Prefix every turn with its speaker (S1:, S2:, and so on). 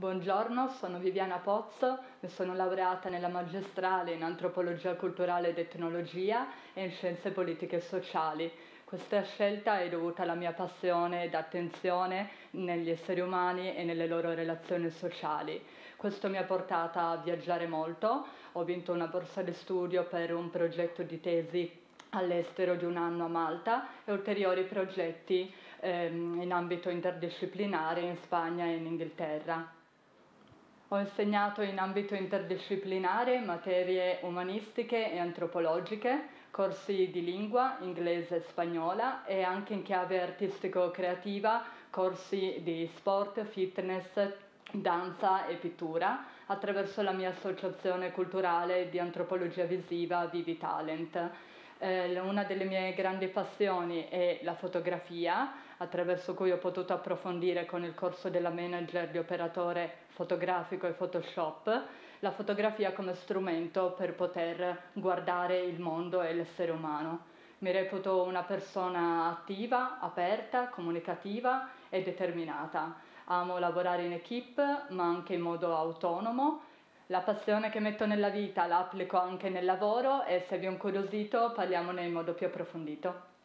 S1: Buongiorno, sono Viviana Pozzo, mi sono laureata nella magistrale in antropologia culturale ed etnologia e in scienze politiche e sociali. Questa scelta è dovuta alla mia passione ed attenzione negli esseri umani e nelle loro relazioni sociali. Questo mi ha portata a viaggiare molto, ho vinto una borsa di studio per un progetto di tesi all'estero di un anno a Malta e ulteriori progetti ehm, in ambito interdisciplinare in Spagna e in Inghilterra. Ho insegnato in ambito interdisciplinare materie umanistiche e antropologiche, corsi di lingua inglese e spagnola e anche in chiave artistico-creativa corsi di sport, fitness, danza e pittura attraverso la mia associazione culturale di antropologia visiva Vivi Talent. Eh, una delle mie grandi passioni è la fotografia, attraverso cui ho potuto approfondire con il corso della manager di operatore fotografico e Photoshop la fotografia come strumento per poter guardare il mondo e l'essere umano. Mi reputo una persona attiva, aperta, comunicativa e determinata. Amo lavorare in equip, ma anche in modo autonomo la passione che metto nella vita la applico anche nel lavoro e se vi ho incuriosito parliamone in modo più approfondito.